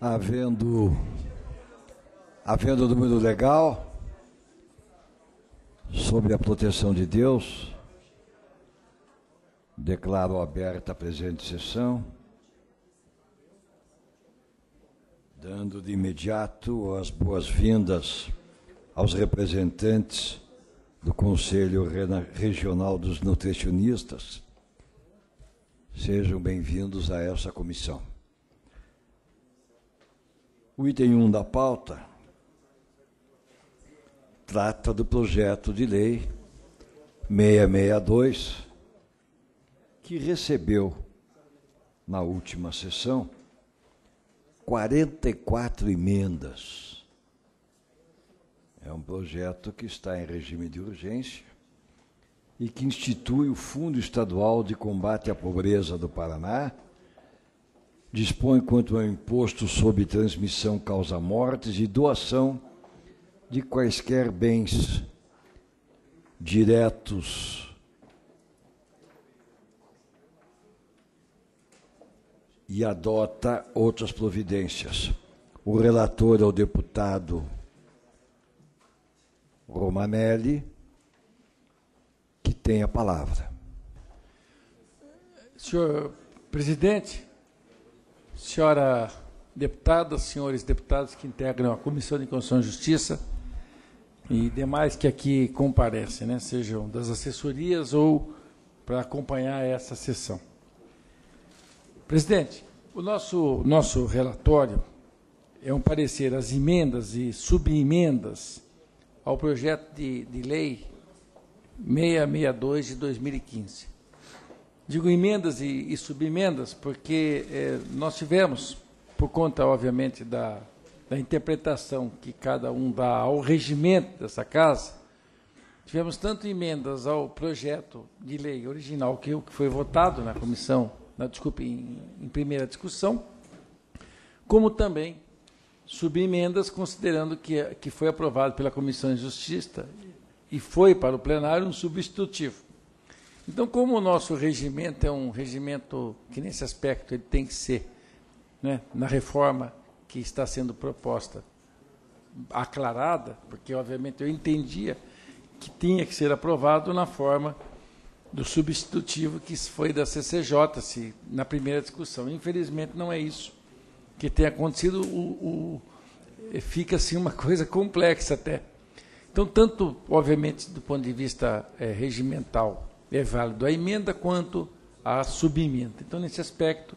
Havendo, havendo número legal, sob a proteção de Deus, declaro aberta a presente sessão, dando de imediato as boas-vindas aos representantes do Conselho Regional dos Nutricionistas. Sejam bem-vindos a essa comissão. O item 1 da pauta trata do projeto de lei 662, que recebeu, na última sessão, 44 emendas. É um projeto que está em regime de urgência e que institui o Fundo Estadual de Combate à Pobreza do Paraná dispõe quanto ao imposto sobre transmissão causa mortes e doação de quaisquer bens diretos e adota outras providências. O relator é o deputado Romanelli, que tem a palavra. Senhor presidente, senhora deputada, senhores deputados que integram a Comissão de Constituição e Justiça e demais que aqui comparecem, né, sejam das assessorias ou para acompanhar essa sessão. Presidente, o nosso, nosso relatório é um parecer às emendas e subemendas ao projeto de, de lei 662 de 2015. Digo emendas e, e subemendas porque é, nós tivemos, por conta, obviamente, da, da interpretação que cada um dá ao regimento dessa casa, tivemos tanto emendas ao projeto de lei original que, que foi votado na comissão, na, desculpe, em, em primeira discussão, como também subemendas, considerando que, que foi aprovado pela Comissão de Justiça e foi para o plenário um substitutivo. Então, como o nosso regimento é um regimento que, nesse aspecto, ele tem que ser, né, na reforma que está sendo proposta, aclarada, porque, obviamente, eu entendia que tinha que ser aprovado na forma do substitutivo que foi da CCJ, se, na primeira discussão. Infelizmente, não é isso que tem acontecido. O, o, fica assim uma coisa complexa até. Então, tanto, obviamente, do ponto de vista é, regimental, é válido a emenda quanto a subemenda. Então, nesse aspecto,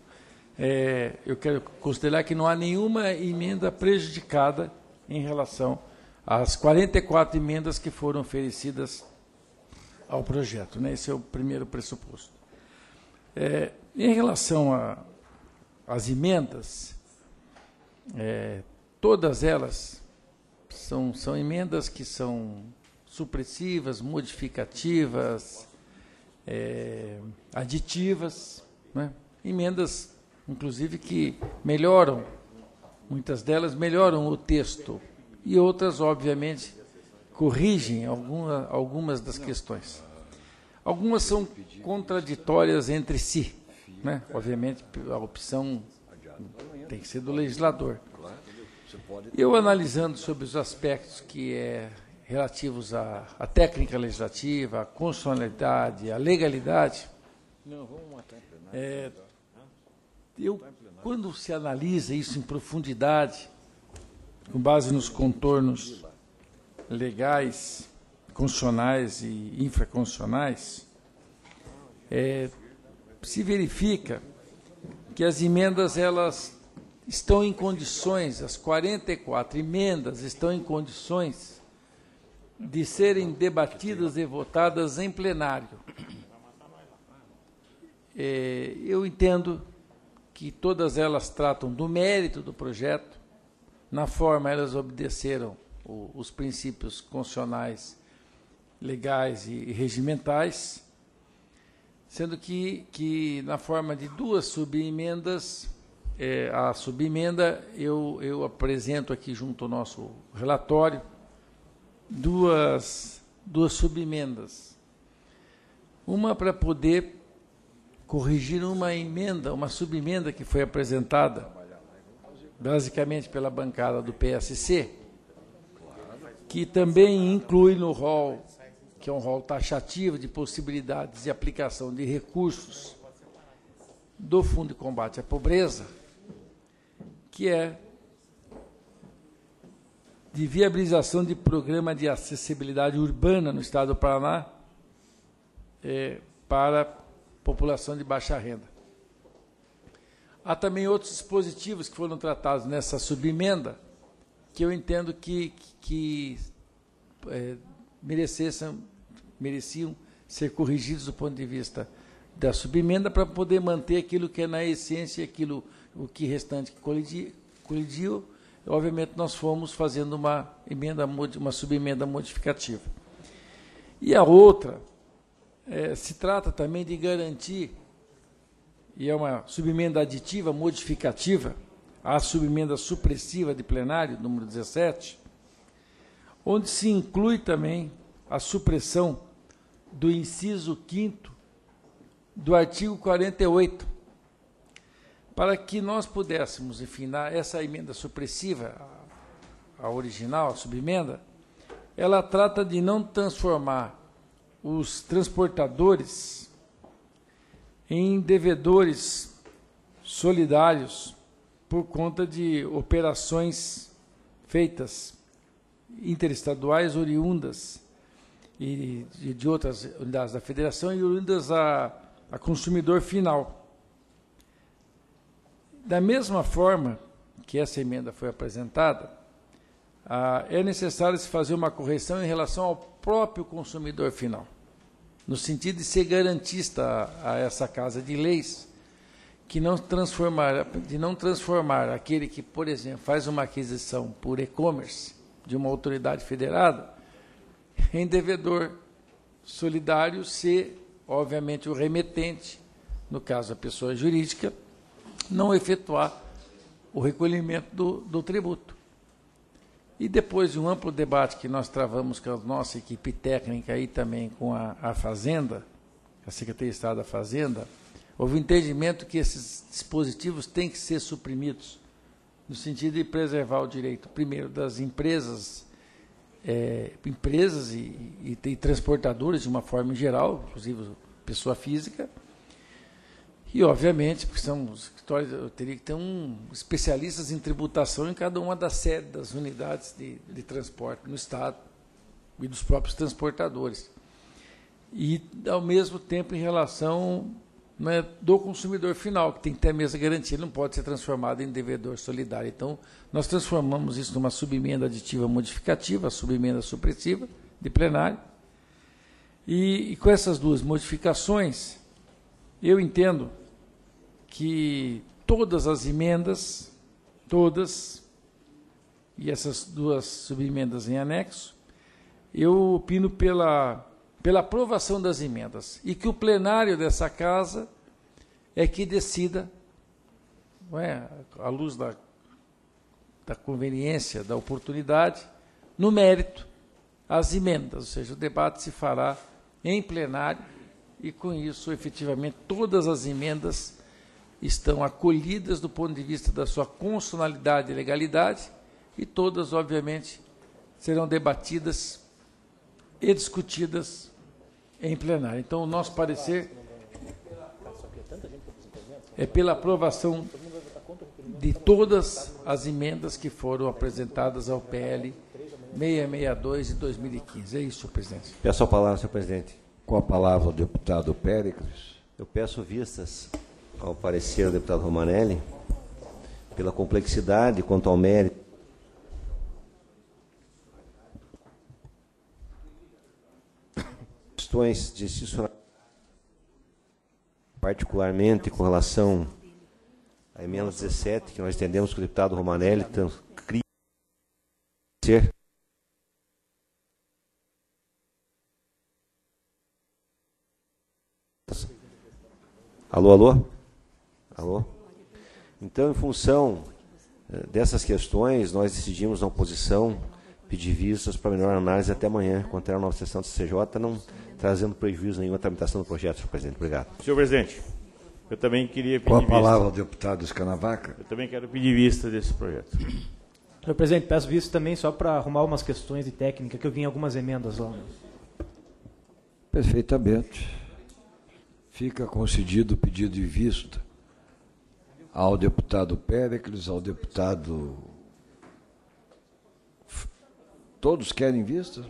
é, eu quero considerar que não há nenhuma emenda prejudicada em relação às 44 emendas que foram oferecidas ao projeto. Né? Esse é o primeiro pressuposto. É, em relação às emendas, é, todas elas são, são emendas que são supressivas, modificativas, é, aditivas, né? emendas, inclusive, que melhoram, muitas delas melhoram o texto, e outras, obviamente, corrigem alguma, algumas das questões. Algumas são contraditórias entre si. Né? Obviamente, a opção tem que ser do legislador. Eu analisando sobre os aspectos que é relativos à, à técnica legislativa, à constitucionalidade, à legalidade. É, eu, quando se analisa isso em profundidade, com base nos contornos legais, constitucionais e infraconstitucionais, é, se verifica que as emendas elas estão em condições, as 44 emendas estão em condições de serem debatidas e votadas em plenário. É, eu entendo que todas elas tratam do mérito do projeto, na forma elas obedeceram o, os princípios constitucionais, legais e, e regimentais, sendo que, que na forma de duas subemendas, é, a subemenda eu, eu apresento aqui junto ao nosso relatório, duas, duas subemendas. Uma para poder corrigir uma emenda, uma subemenda que foi apresentada basicamente pela bancada do PSC, que também inclui no rol, que é um rol taxativo de possibilidades de aplicação de recursos do Fundo de Combate à Pobreza, que é de viabilização de programa de acessibilidade urbana no estado do Paraná é, para população de baixa renda. Há também outros dispositivos que foram tratados nessa subemenda que eu entendo que, que é, merecessem, mereciam ser corrigidos do ponto de vista da subemenda para poder manter aquilo que é na essência, aquilo o que restante que colidiu, colidiu obviamente nós fomos fazendo uma emenda, uma subemenda modificativa. E a outra, é, se trata também de garantir, e é uma subemenda aditiva, modificativa, a subemenda supressiva de plenário, número 17, onde se inclui também a supressão do inciso 5 do artigo 48, para que nós pudéssemos, enfim, essa emenda supressiva, a original, a subemenda, ela trata de não transformar os transportadores em devedores solidários por conta de operações feitas interestaduais oriundas e de outras unidades da federação e oriundas a, a consumidor final. Da mesma forma que essa emenda foi apresentada, ah, é necessário se fazer uma correção em relação ao próprio consumidor final, no sentido de ser garantista a, a essa casa de leis, que não transformar, de não transformar aquele que, por exemplo, faz uma aquisição por e-commerce de uma autoridade federada em devedor solidário, ser, obviamente, o remetente, no caso a pessoa jurídica, não efetuar o recolhimento do, do tributo. E depois de um amplo debate que nós travamos com a nossa equipe técnica e também com a, a Fazenda, a Secretaria de Estado da Fazenda, houve entendimento que esses dispositivos têm que ser suprimidos, no sentido de preservar o direito, primeiro, das empresas, é, empresas e, e, e transportadoras de uma forma geral, inclusive pessoa física, e, obviamente, porque são os escritórios, eu teria que ter um especialistas em tributação em cada uma das sedes das unidades de, de transporte no Estado e dos próprios transportadores. E, ao mesmo tempo, em relação né, do consumidor final, que tem que ter a mesma garantia, ele não pode ser transformado em devedor solidário. Então, nós transformamos isso numa subemenda aditiva modificativa, subemenda supressiva de plenário. E, e com essas duas modificações, eu entendo que todas as emendas, todas, e essas duas subemendas em anexo, eu opino pela, pela aprovação das emendas. E que o plenário dessa casa é que decida, não é, à luz da, da conveniência, da oportunidade, no mérito, as emendas, ou seja, o debate se fará em plenário e com isso, efetivamente, todas as emendas estão acolhidas do ponto de vista da sua constitucionalidade e legalidade, e todas, obviamente, serão debatidas e discutidas em plenário. Então, o nosso parecer é pela aprovação de todas as emendas que foram apresentadas ao PL 662 de 2015. É isso, senhor presidente. Peço a palavra, senhor presidente. Com a palavra o deputado Péricles. Eu peço vistas ao parecer do deputado Romanelli, pela complexidade quanto ao mérito. Questões de particularmente com relação à emenda 17, que nós entendemos que o deputado Romanelli cria ser Alô, alô? Alô? Então, em função eh, dessas questões, nós decidimos na oposição pedir vistas para melhor análise até amanhã, quando terá a nova sessão do CJ, não trazendo prejuízo nenhum à tramitação do projeto, senhor presidente. Obrigado. Senhor presidente. Eu também queria pedir Com a palavra vista. ao deputado Escanavaca. Eu também quero pedir vista desse projeto. Senhor presidente, peço visto também só para arrumar umas questões de técnica, que eu vi em algumas emendas lá. Perfeitamente. Fica concedido o pedido de vista ao deputado Péricles, ao deputado. Todos querem vista?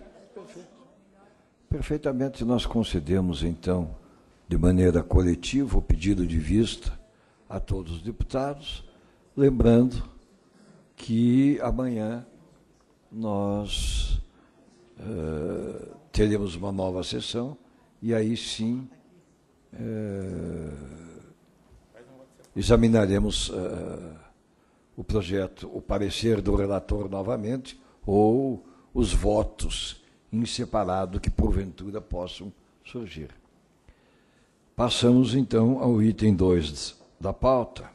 Perfeitamente, nós concedemos, então, de maneira coletiva, o pedido de vista a todos os deputados, lembrando que amanhã nós uh, teremos uma nova sessão e aí sim uh, examinaremos uh, o projeto, o parecer do relator novamente ou os votos em separado que porventura possam surgir. Passamos então ao item 2 da pauta,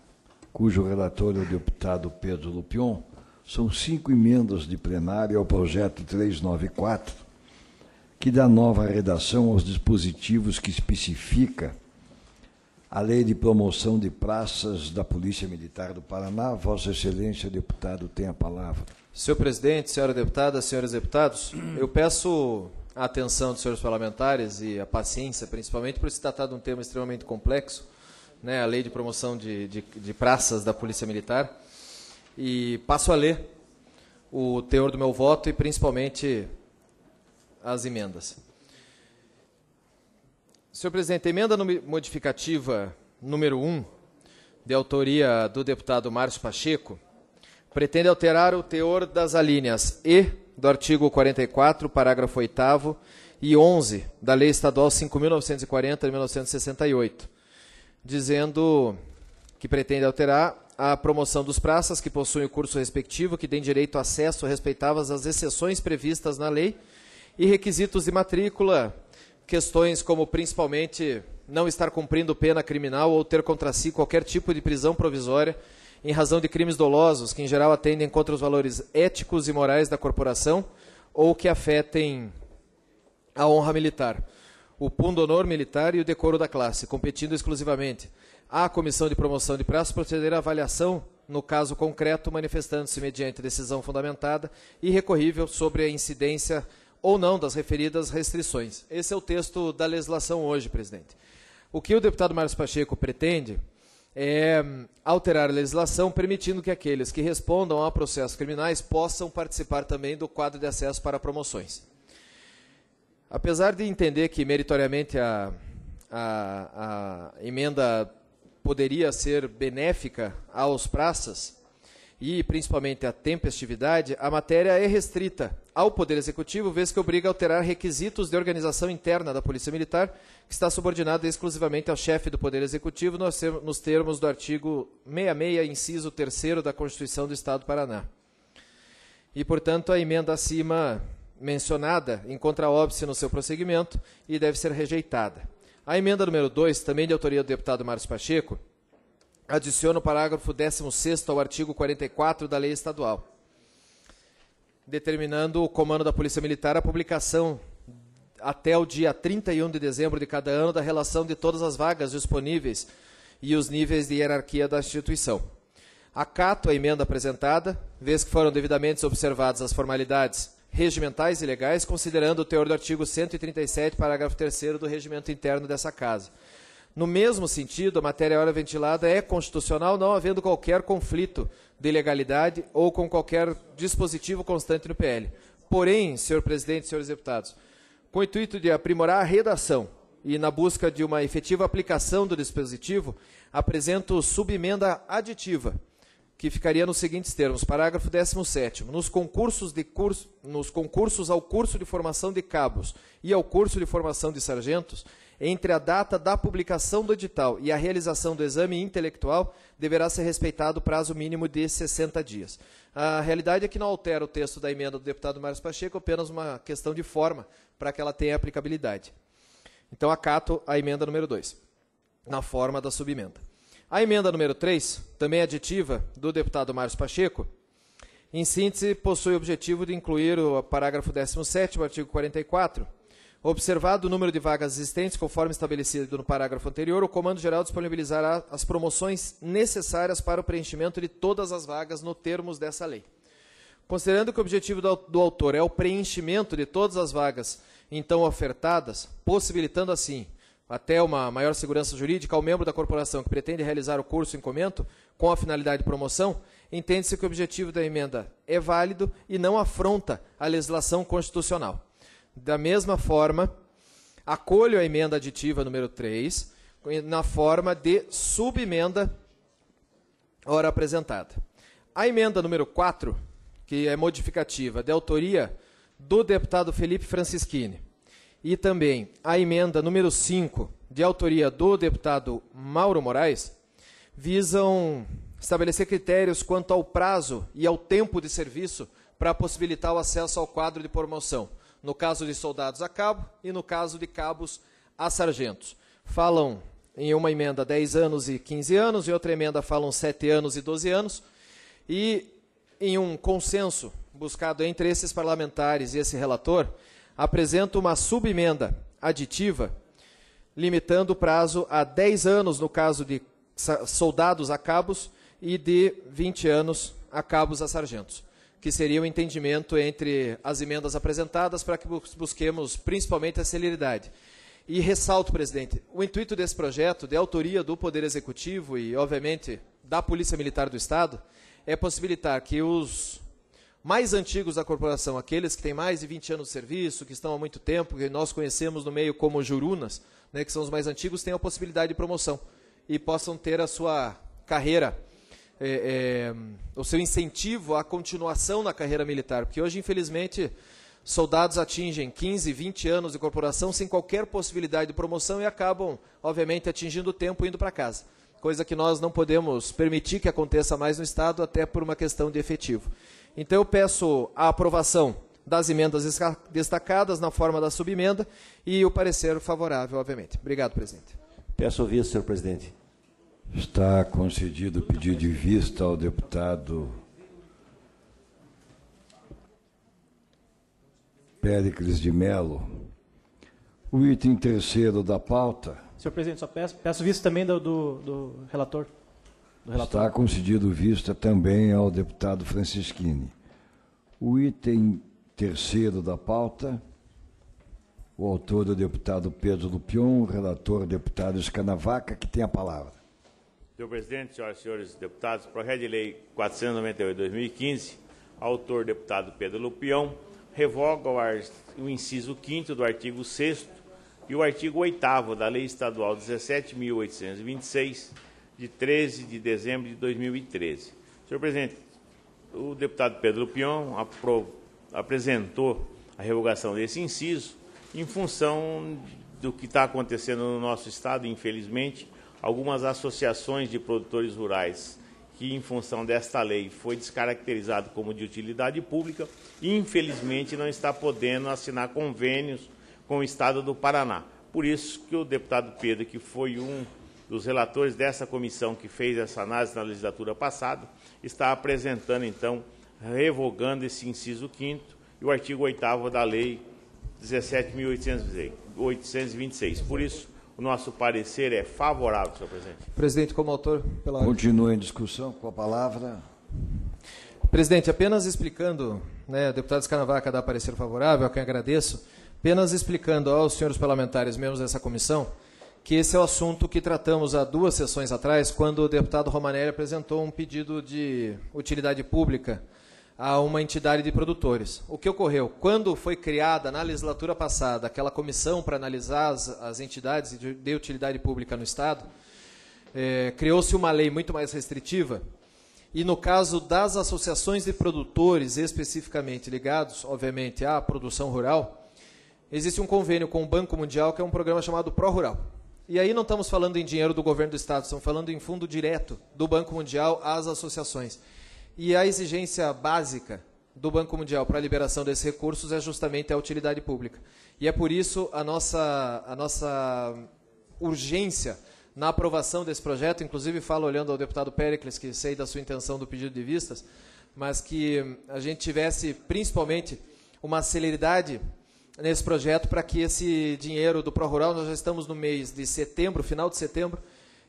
cujo relator é o deputado Pedro Lupion. São cinco emendas de plenário ao projeto 394, que dá nova redação aos dispositivos que especifica a Lei de Promoção de Praças da Polícia Militar do Paraná. Vossa Excelência, deputado, tem a palavra. Senhor presidente, senhora deputada, senhores deputados, eu peço a atenção dos senhores parlamentares e a paciência, principalmente, por se tratar de um tema extremamente complexo, né, a lei de promoção de, de, de praças da Polícia Militar, e passo a ler o teor do meu voto e, principalmente, as emendas. Senhor presidente, emenda modificativa número 1, de autoria do deputado Márcio Pacheco, pretende alterar o teor das alíneas E do artigo 44, parágrafo 8 e 11 da Lei Estadual 5.940 de 1968, dizendo que pretende alterar a promoção dos praças que possuem o curso respectivo, que têm direito a acesso respeitadas às exceções previstas na lei, e requisitos de matrícula, questões como principalmente não estar cumprindo pena criminal ou ter contra si qualquer tipo de prisão provisória em razão de crimes dolosos que, em geral, atendem contra os valores éticos e morais da corporação ou que afetem a honra militar, o pundonor militar e o decoro da classe, competindo exclusivamente à Comissão de Promoção de Praças proceder à avaliação no caso concreto, manifestando-se mediante decisão fundamentada e recorrível sobre a incidência ou não das referidas restrições. Esse é o texto da legislação hoje, presidente. O que o deputado Márcio Pacheco pretende é alterar a legislação, permitindo que aqueles que respondam a processos criminais possam participar também do quadro de acesso para promoções. Apesar de entender que meritoriamente a, a, a emenda poderia ser benéfica aos praças, e principalmente a tempestividade, a matéria é restrita ao Poder Executivo, vez que obriga a alterar requisitos de organização interna da Polícia Militar, que está subordinada exclusivamente ao chefe do Poder Executivo, nos termos do artigo 66, inciso 3 da Constituição do Estado do Paraná. E, portanto, a emenda acima mencionada encontra óbice no seu prosseguimento e deve ser rejeitada. A emenda número 2, também de autoria do deputado Márcio Pacheco, adiciona o parágrafo 16 ao artigo 44 da lei estadual, determinando o comando da Polícia Militar a publicação até o dia 31 de dezembro de cada ano da relação de todas as vagas disponíveis e os níveis de hierarquia da instituição. Acato a emenda apresentada, vez que foram devidamente observadas as formalidades regimentais e legais, considerando o teor do artigo 137, parágrafo 3 do regimento interno dessa casa. No mesmo sentido, a matéria hora ventilada é constitucional, não havendo qualquer conflito de legalidade ou com qualquer dispositivo constante no PL. Porém, senhor presidente senhores deputados, com o intuito de aprimorar a redação e na busca de uma efetiva aplicação do dispositivo, apresento subemenda aditiva, que ficaria nos seguintes termos: parágrafo 17. Nos concursos, de curso, nos concursos ao curso de formação de cabos e ao curso de formação de sargentos, entre a data da publicação do edital e a realização do exame intelectual, deverá ser respeitado o prazo mínimo de 60 dias. A realidade é que não altera o texto da emenda do deputado Márcio Pacheco, apenas uma questão de forma para que ela tenha aplicabilidade. Então, acato a emenda número 2, na forma da subemenda. A emenda número 3, também aditiva do deputado Márcio Pacheco, em síntese, possui o objetivo de incluir o parágrafo 17, artigo 44, Observado o número de vagas existentes, conforme estabelecido no parágrafo anterior, o Comando Geral disponibilizará as promoções necessárias para o preenchimento de todas as vagas no termos dessa lei. Considerando que o objetivo do, autor é o preenchimento de todas as vagas então ofertadas, possibilitando assim até uma maior segurança jurídica ao membro da corporação que pretende realizar o curso em comento com a finalidade de promoção, entende-se que o objetivo da emenda é válido e não afronta a legislação constitucional. Da mesma forma, acolho a emenda aditiva número 3, na forma de subemenda ora apresentada. A emenda número 4, que é modificativa, de autoria do deputado Felipe Francischini, e também a emenda número 5, de autoria do deputado Mauro Moraes, visam estabelecer critérios quanto ao prazo e ao tempo de serviço para possibilitar o acesso ao quadro de promoção no caso de soldados a cabo e no caso de cabos a sargentos. Falam em uma emenda 10 anos e 15 anos, e outra emenda falam 7 anos e 12 anos, e em um consenso buscado entre esses parlamentares e esse relator, apresenta uma subemenda aditiva, limitando o prazo a 10 anos no caso de soldados a cabos e de 20 anos a cabos a sargentos que seria o entendimento entre as emendas apresentadas para que busquemos principalmente a celeridade. E ressalto, presidente, o intuito desse projeto, de autoria do Poder Executivo e, obviamente, da Polícia Militar do Estado, é possibilitar que os mais antigos da corporação, aqueles que têm mais de 20 anos de serviço, que estão há muito tempo, que nós conhecemos no meio como jurunas, né, que são os mais antigos, tenham a possibilidade de promoção e possam ter a sua carreira é, é, o seu incentivo à continuação na carreira militar. Porque hoje, infelizmente, soldados atingem 15, 20 anos de corporação sem qualquer possibilidade de promoção e acabam, obviamente, atingindo o tempo indo para casa. Coisa que nós não podemos permitir que aconteça mais no Estado, até por uma questão de efetivo. Então, eu peço a aprovação das emendas destacadas na forma da subemenda e o parecer favorável, obviamente. Obrigado, presidente. Peço ouvir, senhor presidente. Está concedido o pedido de vista ao deputado Péricles de Melo. O item terceiro da pauta. Senhor presidente, só peço, peço vista também do, do, do, relator, do relator. Está concedido vista também ao deputado Francisquini. O item terceiro da pauta. O autor é o deputado Pedro Lupion, o relator deputado Escanavaca, que tem a palavra. Senhor presidente, senhoras e senhores deputados, projeto de lei 498-2015, autor deputado Pedro Lupião, revoga o, inciso 5 do artigo 6 e o artigo 8 da Lei Estadual 17.826, de 13 de dezembro de 2013. Senhor presidente, o deputado Pedro Lupião apresentou a revogação desse inciso em função do que está acontecendo no nosso Estado, infelizmente, algumas associações de produtores rurais que, em função desta lei, foi descaracterizado como de utilidade pública infelizmente, não está podendo assinar convênios com o Estado do Paraná. Por isso que o deputado Pedro, que foi um dos relatores dessa comissão que fez essa análise na legislatura passada, está apresentando, então, revogando esse inciso 5 e o artigo 8 da Lei 17.826. Por isso, o nosso parecer é favorável, senhor presidente. Presidente, como autor, pela. Continua em discussão com a palavra. Presidente, apenas explicando, né, o deputado Escanavaca dá parecer favorável, a quem agradeço, apenas explicando aos senhores parlamentares, membros dessa comissão, que esse é o assunto que tratamos há duas sessões atrás, quando o deputado Romanelli apresentou um pedido de utilidade pública a uma entidade de produtores. O que ocorreu? Quando foi criada na legislatura passada aquela comissão para analisar as, as entidades de, de, utilidade pública no Estado, é, criou-se uma lei muito mais restritiva. E no caso das associações de produtores, especificamente ligados, obviamente, à produção rural, existe um convênio com o Banco Mundial, que é um programa chamado Pro Rural. E aí não estamos falando em dinheiro do governo do Estado, estamos falando em fundo direto do Banco Mundial às associações. E a exigência básica do Banco Mundial para a liberação desses recursos é justamente a utilidade pública. E é por isso a nossa, a nossa urgência na aprovação desse projeto, inclusive falo olhando ao deputado Pericles, que sei da sua intenção do pedido de vistas, mas que a gente tivesse principalmente uma celeridade nesse projeto para que esse dinheiro do Rural nós já estamos no mês de setembro, final de setembro,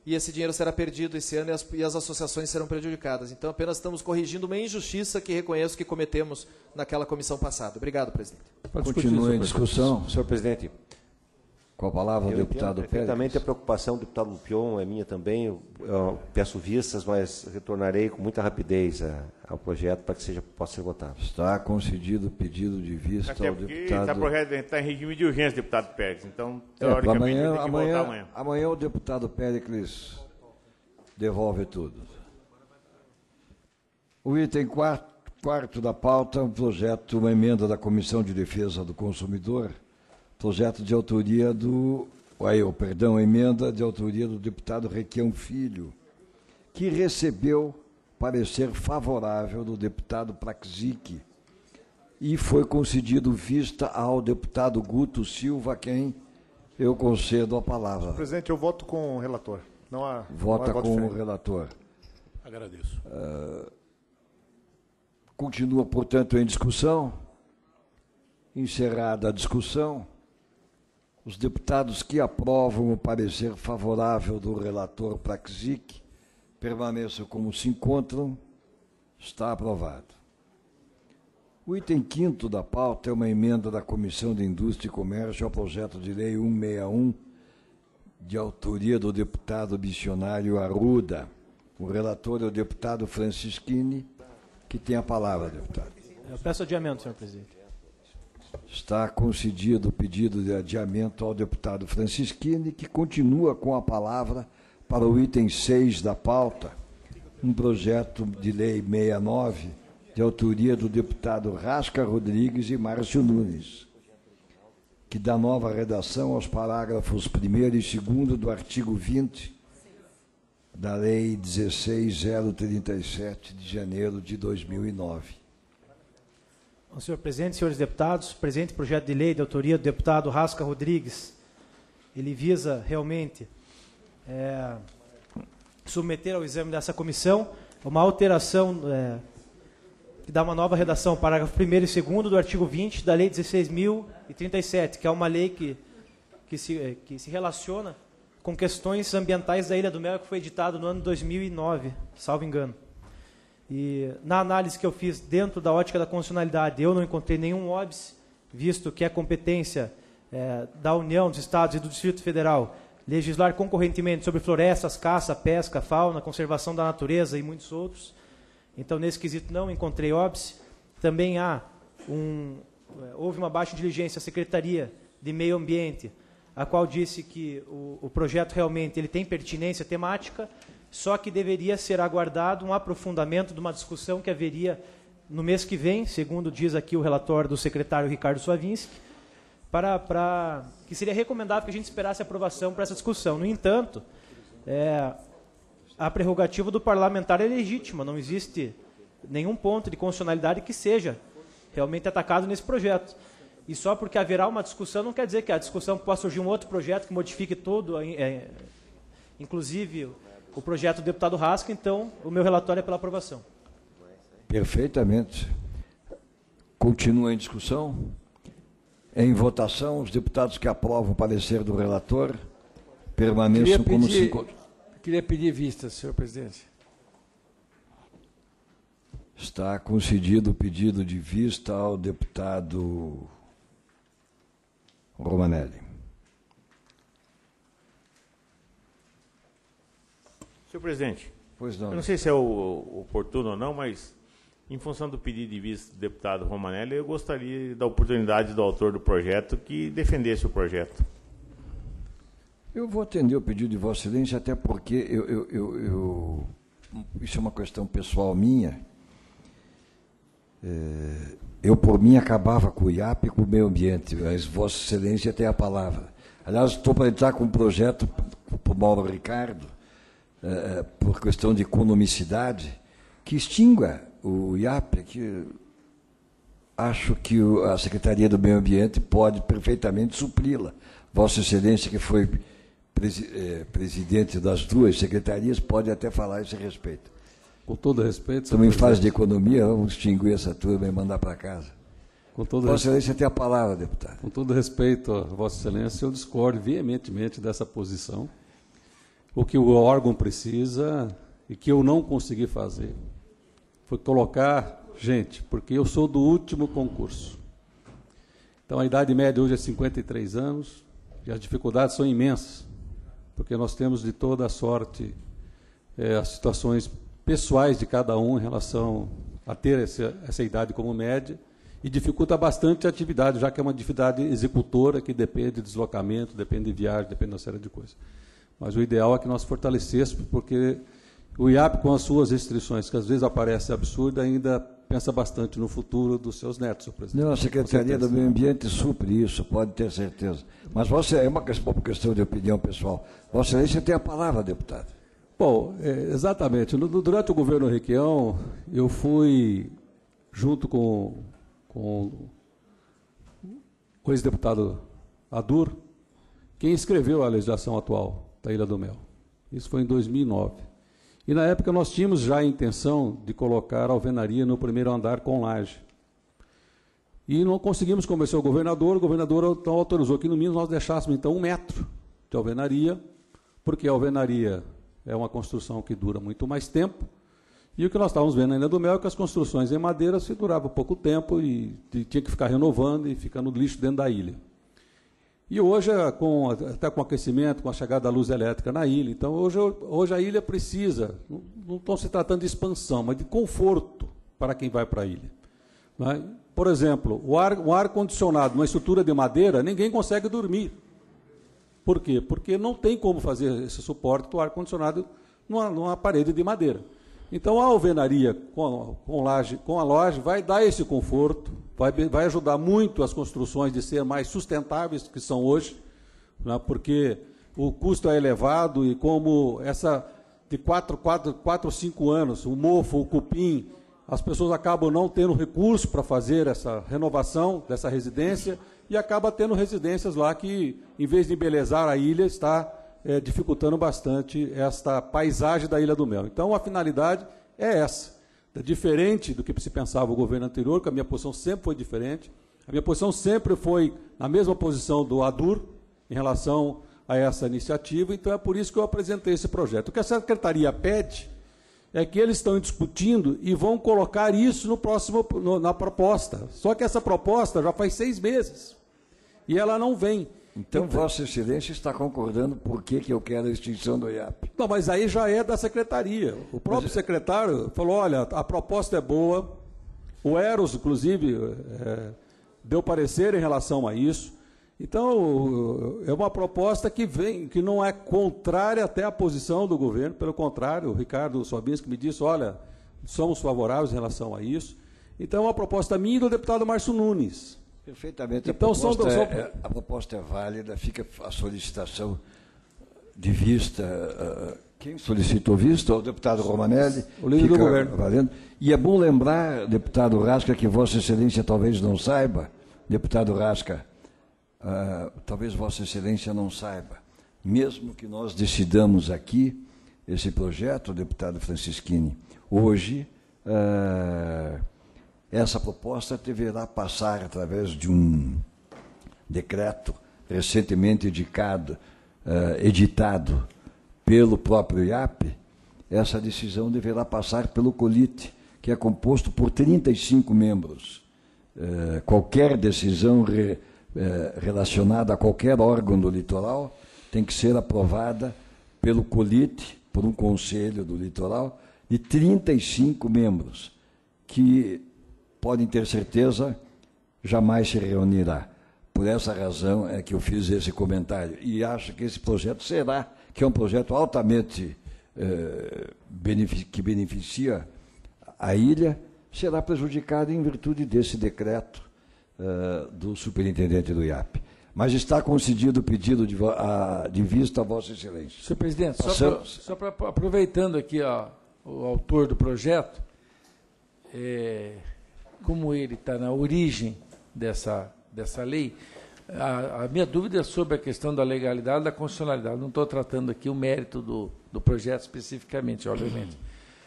e esse dinheiro será perdido esse ano e as, e as, associações serão prejudicadas. Então, apenas estamos corrigindo uma injustiça que reconheço que cometemos naquela comissão passada. Obrigado, presidente. Continua em discussão. Senhor presidente, com a palavra, o eu deputado perfeitamente Pérez. a preocupação do deputado Lupion é minha também. Eu, eu peço vistas, mas retornarei com muita rapidez a, ao projeto para que seja, possa ser votado. Está concedido o pedido de vista Até ao deputado. está projeto está em regime de urgência, deputado Pérez. Então, É, teoricamente, amanhã, tem que amanhã, votar amanhã. amanhã o deputado Péricles devolve tudo. O item quarto, quarto da pauta, um projeto, uma emenda da Comissão de Defesa do Consumidor, projeto de autoria do, aí, oh, perdão, emenda de autoria do deputado Requião Filho, que recebeu parecer favorável do deputado Praxic e foi concedido vista ao deputado Guto Silva, a quem eu concedo a palavra. Presidente, eu voto com o relator. Não há, Vota não há com o relator. Agradeço. Continua, portanto, em discussão. Encerrada a discussão, os deputados que aprovam o parecer favorável do relator Praxic permaneçam como se encontram. Está aprovado. O item quinto da pauta é uma emenda da Comissão de Indústria e Comércio ao projeto de lei 161, de autoria do deputado missionário Arruda. O relator é o deputado Francisquini, que tem a palavra, deputado. Eu peço adiamento, senhor presidente. Está concedido o pedido de adiamento ao deputado Francisquini, que continua com a palavra para o item 6 da pauta, um projeto de lei 69, de autoria do deputado Rasca Rodrigues e Márcio Nunes, que dá nova redação aos parágrafos 1 e 2 do artigo 20 da Lei 16037 de janeiro de 2009. Senhor presidente, senhores deputados, presente projeto de lei de autoria do deputado Rasca Rodrigues, ele visa realmente é, submeter ao exame dessa comissão uma alteração é, que dá uma nova redação, parágrafo 1 e 2 do artigo 20 da Lei 16.037, que é uma lei que, que, se, que se relaciona com questões ambientais da Ilha do Mel, que foi editado no ano 2009, salvo engano. E na análise que eu fiz dentro da ótica da constitucionalidade, eu não encontrei nenhum óbice, visto que é competência eh, da União, dos Estados e do Distrito Federal legislar concorrentemente sobre florestas, caça, pesca, fauna, conservação da natureza e muitos outros. Então, nesse quesito, não encontrei óbice. Também há um, eh, houve uma baixa diligência à Secretaria de Meio Ambiente, a qual disse que o, o projeto realmente ele tem pertinência temática, só que deveria ser aguardado um aprofundamento de uma discussão que haveria no mês que vem, segundo diz aqui o relatório do secretário Ricardo Suavinski, para, para que seria recomendável que a gente esperasse aprovação para essa discussão. No entanto, é, a prerrogativa do parlamentar é legítima, não existe nenhum ponto de constitucionalidade que seja realmente atacado nesse projeto. E só porque haverá uma discussão não quer dizer que a discussão possa surgir um outro projeto que modifique tudo, é, inclusive o projeto do deputado Rasca, então o meu relatório é pela aprovação. Perfeitamente. Continua em discussão. Em votação, os deputados que aprovam o parecer do relator permaneçam Queria como se pedir, encontram. queria pedir vista, senhor presidente. Está concedido o pedido de vista ao deputado Romanelli. Senhor presidente, Pois não. eu não sei se é oportuno ou não, mas em função do pedido de vista do deputado Romanelli, eu gostaria da oportunidade do autor do projeto que defendesse o projeto. Eu vou atender o pedido de Vossa Excelência, até porque eu, eu- eu- eu- isso é uma questão pessoal minha. É, eu, por mim, acabava com o IAP e com o meio ambiente, mas Vossa Excelência tem a palavra. Aliás, estou para entrar com um projeto para o Mauro Ricardo, é, é, por questão de economicidade, que extinga o IAP, que acho que a Secretaria do Meio Ambiente pode perfeitamente supri-la. Vossa Excelência, que foi eh, presidente das duas secretarias, pode até falar a esse respeito. Com todo respeito, Estamos em fase de economia, vamos extinguir essa turma e mandar para casa. Com todo Vossa Excelência tem a palavra, deputado. Com todo respeito Vossa Excelência, eu discordo veementemente dessa posição. O que o órgão precisa e que eu não consegui fazer foi colocar gente, porque eu sou do último concurso. Então a idade média hoje é 53 anos e as dificuldades são imensas, porque nós temos de toda a sorte é, as situações pessoais de cada um em relação a ter essa, essa idade como média e dificulta bastante a atividade, já que é uma atividade executora que depende de deslocamento, depende de viagem, depende de uma série de coisas. Mas o ideal é que nós fortalecêssemos, porque o IAP, com as suas restrições, que às vezes aparece absurda, ainda pensa bastante no futuro dos seus netos, senhor presidente. Não, a Secretaria do Meio Ambiente supre isso, pode ter certeza. Mas você, é uma questão de opinião pessoal. Vossa Excelência tem a palavra, deputado. Bom, é, exatamente. No, durante o governo Requião, eu fui, junto com, com o ex-deputado Adur, quem escreveu a legislação atual da Ilha do Mel. Isso foi em 2009. E na época nós tínhamos já a intenção de colocar a alvenaria no primeiro andar com laje. E não conseguimos convencer o governador, o governador então autorizou que no mínimo nós deixássemos então um metro de alvenaria, porque a alvenaria é uma construção que dura muito mais tempo, e o que nós estávamos vendo ainda do mel é que as construções em madeira se duravam pouco tempo e, tinha que ficar renovando e ficando lixo dentro da ilha. E hoje, com, até com o aquecimento, com a chegada da luz elétrica na ilha, então hoje, hoje a ilha precisa, não, não estão se tratando de expansão, mas de conforto para quem vai para a ilha. Né? Por exemplo, o ar, o ar condicionado numa estrutura de madeira, ninguém consegue dormir. Por quê? Porque não tem como fazer esse suporte do ar condicionado numa, numa parede de madeira. Então a alvenaria com, com, laje, com a loja vai dar esse conforto, vai, vai ajudar muito as construções de ser mais sustentáveis que são hoje, né, porque o custo é elevado e como essa de 4, 4, 4 5 anos, o mofo, o cupim, as pessoas acabam não tendo recurso para fazer essa renovação dessa residência e acaba tendo residências lá que, em vez de embelezar a ilha, está é, dificultando bastante esta paisagem da Ilha do Mel. Então, a finalidade é essa. É diferente do que se pensava o governo anterior, que a minha posição sempre foi diferente. A minha posição sempre foi na mesma posição do ADUR em relação a essa iniciativa, então é por isso que eu apresentei esse projeto. O que a secretaria pede é que eles estão discutindo e vão colocar isso no próximo, no, na proposta. Só que essa proposta já faz seis meses e ela não vem. Então, então, Vossa Excelência está concordando por que, que eu quero a extinção do IAP? Não, mas aí já é da secretaria. O próprio mas... secretário falou: olha, a proposta é boa. O Eros, inclusive, é, deu parecer em relação a isso. Então, é uma proposta que vem, que não é contrária até à posição do governo, pelo contrário, o Ricardo Sobinski me disse: olha, somos favoráveis em relação a isso. Então, é uma proposta minha e do deputado Márcio Nunes. Perfeitamente. Então, a, proposta são, é, a proposta é válida, fica a solicitação de vista. Uh, quem solicitou vista? O deputado Romanelli. O líder do governo. Valendo. E é bom lembrar, deputado Rasca, que Vossa Excelência talvez não saiba, deputado Rasca, uh, talvez Vossa Excelência não saiba, mesmo que nós decidamos aqui esse projeto, deputado Francisquini, hoje. Uh, essa proposta deverá passar através de um decreto recentemente uh, editado pelo próprio IAP. Essa decisão deverá passar pelo COLITE, que é composto por 35 membros. Uh, qualquer decisão re, uh, relacionada a qualquer órgão do litoral tem que ser aprovada pelo COLITE, por um conselho do litoral, de 35 membros, que podem ter certeza, jamais se reunirá. Por essa razão é que eu fiz esse comentário. E acho que esse projeto será, que é um projeto altamente eh, que beneficia a ilha, será prejudicado em virtude desse decreto eh, do superintendente do IAP. Mas está concedido o pedido de, a, de vista a Vossa Excelência. Senhor presidente, só para aproveitando aqui ó, o autor do projeto, é, como ele está na origem dessa, dessa lei, a, a, minha dúvida é sobre a questão da legalidade da constitucionalidade. Não estou tratando aqui o mérito do, do projeto especificamente, obviamente.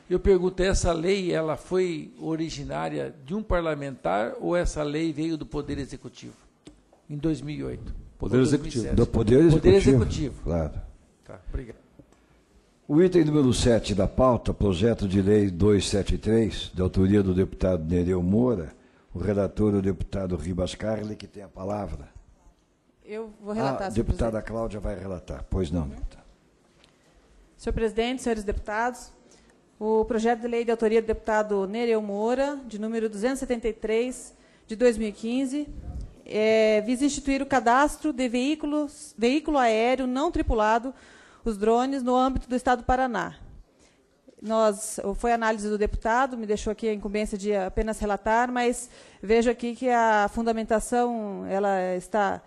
Eu pergunto, essa lei ela foi originária de um parlamentar ou essa lei veio do Poder Executivo? Em 2008? Poder Executivo. 2007? Do Poder Executivo. Poder Executivo. Claro. Tá, obrigado. O item número 7 da pauta, projeto de lei 273, de autoria do deputado Nereu Moura, o relator é o deputado Ribas Carli, que tem a palavra. Eu vou relatar, a deputada presidente. Cláudia vai relatar. Pois não, deputada. Senhor presidente, senhores deputados, o projeto de lei de autoria do deputado Nereu Moura, de número 273, de 2015, é, visa instituir o cadastro de veículos, veículo aéreo não tripulado, os drones, no âmbito do Estado do Paraná. Nós, foi a análise do deputado, me deixou aqui a incumbência de apenas relatar, mas vejo aqui que a fundamentação ela está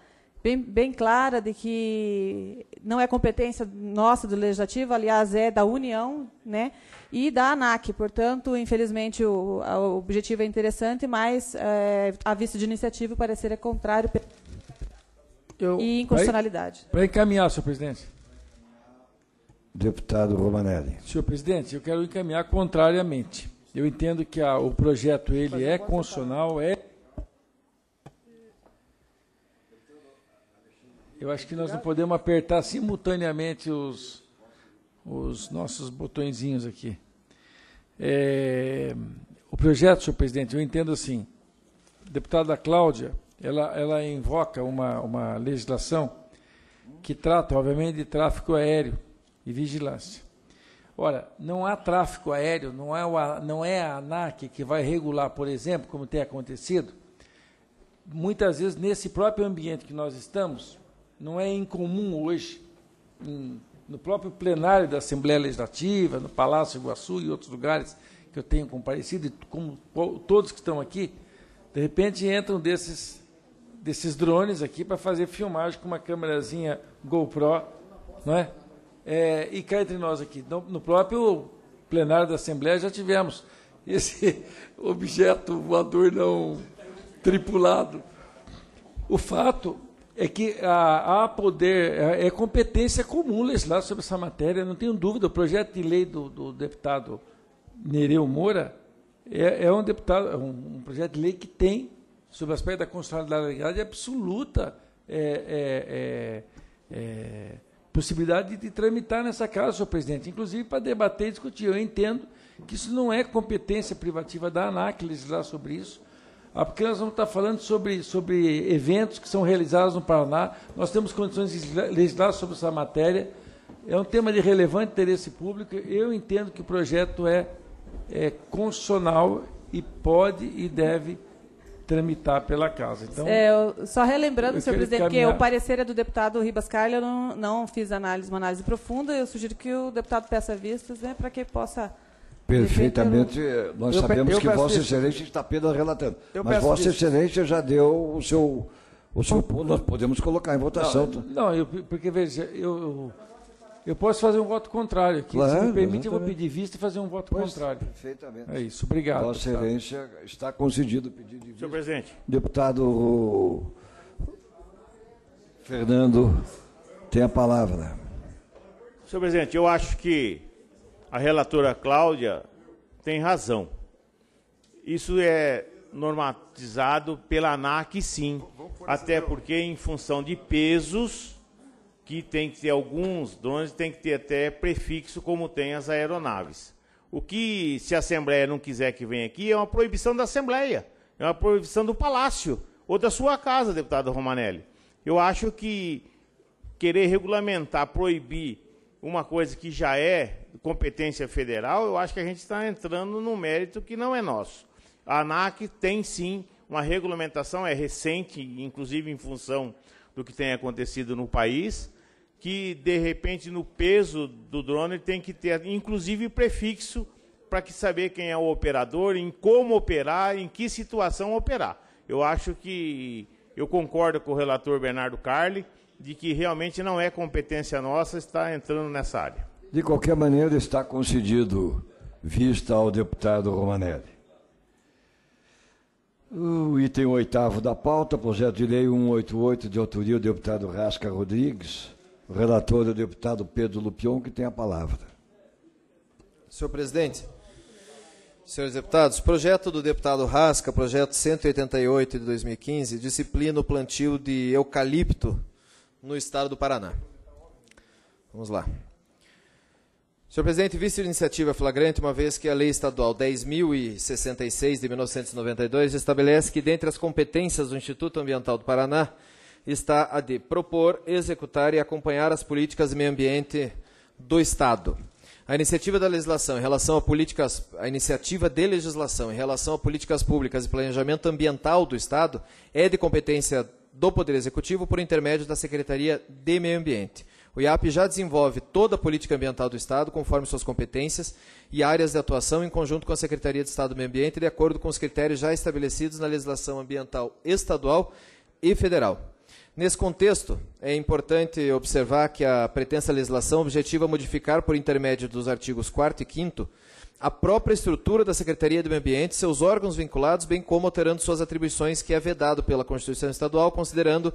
bem, bem clara de que não é competência nossa do Legislativo, aliás, é da União né, e da ANAC. Portanto, infelizmente, o, o objetivo é interessante, mas, é, à vista de iniciativa, o parecer é contrário Eu, e inconstitucionalidade. Para encaminhar, senhor presidente. Deputado Romanelli. Senhor presidente, eu quero encaminhar contrariamente. Eu entendo que a- o projeto ele é constitucional, é. Eu acho que nós não podemos apertar simultaneamente os, os nossos botõezinhos aqui. É, o projeto, senhor presidente, eu entendo assim. A deputada Cláudia, ela, ela invoca uma, uma legislação que trata, obviamente, de tráfego aéreo e vigilância. Ora, não há tráfego aéreo, não é, o não é a ANAC que vai regular, por exemplo, como tem acontecido. Muitas vezes, nesse próprio ambiente que nós estamos, não é incomum hoje, em- no próprio plenário da Assembleia Legislativa, no Palácio Iguaçu e outros lugares que eu tenho comparecido, e como todos que estão aqui, de repente entram desses, desses drones aqui para fazer filmagem com uma câmerazinha GoPro, não é? É, e cá entre nós aqui, no, no próprio plenário da Assembleia já tivemos esse objeto voador não tripulado. O fato é que há, poder, é, é competência comum legislar sobre essa matéria, não tenho dúvida. O projeto de lei do, do deputado Nereu Moura é, é um deputado, é um, um projeto de lei que tem, sobre o aspecto da constitucionalidade absoluta, é, é, é, é, possibilidade de, tramitar nessa casa, senhor presidente, inclusive para debater e discutir. Eu entendo que isso não é competência privativa da ANAC legislar sobre isso. Ah, porque nós vamos estar falando sobre, sobre eventos que são realizados no Paraná, nós temos condições de legislar sobre essa matéria, é um tema de relevante interesse público, eu entendo que o projeto é, é constitucional e pode e deve tramitar pela casa. Então, É, eu- só relembrando, eu senhor presidente, que encaminhar- o parecer é do deputado Ribas Carli, eu não, não fiz análise, uma análise profunda, eu sugiro que o deputado peça vistas né, para que possa... Perfeitamente, eh, nós Eu sabemos que Vossa. Excelência está apenas relatando. Eu Mas Vossa. Excelência já deu o seu, o seu ponto, nós podemos colocar em votação. tá? Não, eu, porque veja, eu, eu, posso fazer um voto contrário aqui. Se Claro, me permite, eu vou exatamente. pedir vista e fazer um voto Pois, contrário. Perfeitamente. É isso, obrigado. Vossa deputado. Excelência está concedido o pedido de Senhor vista. presidente, Deputado Fernando tem a palavra. senhor presidente, eu acho que a relatora Cláudia tem razão. Isso é normatizado pela ANAC, sim. Até porque, em função de pesos, que tem que ter alguns drones, tem que ter até prefixo, como tem as aeronaves. O que, se a Assembleia não quiser que venha aqui, é uma proibição da Assembleia. É uma proibição do Palácio, ou da sua casa, deputado Romanelli. Eu acho que querer regulamentar, proibir uma coisa que já é competência federal, eu acho que a gente está entrando num mérito que não é nosso. A ANAC tem sim uma regulamentação, é recente, inclusive em função do que tem acontecido no país, que de repente no peso do drone tem que ter inclusive prefixo para que saber quem é o operador, em como operar, em que situação operar. Eu acho que eu concordo com o relator Bernardo Carli de que realmente não é competência nossa estar entrando nessa área. De qualquer maneira, está concedido vista ao deputado Romanelli. O item oitavo da pauta, projeto de lei 188, de autoria do deputado Rasca Rodrigues. O relator é o deputado Pedro Lupion, que tem a palavra. Senhor presidente, Senhores deputados, projeto do deputado Rasca, projeto 188 de 2015, disciplina o plantio de eucalipto no estado do Paraná. Vamos lá. Senhor presidente, a iniciativa flagrante, uma vez que a Lei Estadual 10.066 de 1992 estabelece que, dentre as competências do Instituto Ambiental do Paraná, está a de propor, executar e acompanhar as políticas de meio ambiente do Estado. A iniciativa da legislação em relação a políticas, a iniciativa de legislação em relação a políticas públicas e planejamento ambiental do Estado é de competência do Poder Executivo por intermédio da Secretaria de Meio Ambiente. O IAP já desenvolve toda a política ambiental do Estado, conforme suas competências e áreas de atuação, em conjunto com a Secretaria de Estado do Meio Ambiente, de acordo com os critérios já estabelecidos na legislação ambiental estadual e federal. Nesse contexto, é importante observar que a pretensa legislação objetiva modificar, por intermédio dos artigos 4 e 5 a própria estrutura da Secretaria do Meio Ambiente, seus órgãos vinculados, bem como alterando suas atribuições, que é vedado pela Constituição Estadual, considerando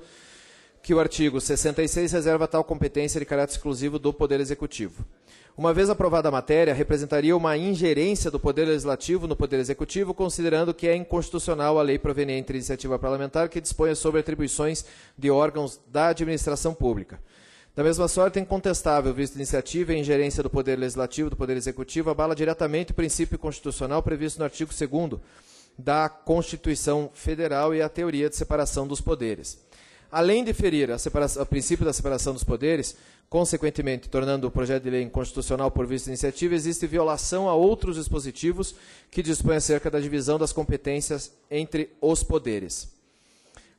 que o artigo 66 reserva tal competência de caráter exclusivo do Poder Executivo. Uma vez aprovada a matéria, representaria uma ingerência do Poder Legislativo no Poder Executivo, considerando que é inconstitucional a lei proveniente de iniciativa parlamentar que disponha sobre atribuições de órgãos da administração pública. Da mesma sorte, é incontestável, visto a iniciativa e a ingerência do Poder Legislativo do Poder Executivo, abala diretamente o princípio constitucional previsto no artigo 2 da Constituição Federal e a teoria de separação dos poderes além de ferir o princípio da separação dos poderes, consequentemente tornando o projeto de lei inconstitucional por vista de iniciativa, existe violação a outros dispositivos que dispõem acerca da divisão das competências entre os poderes.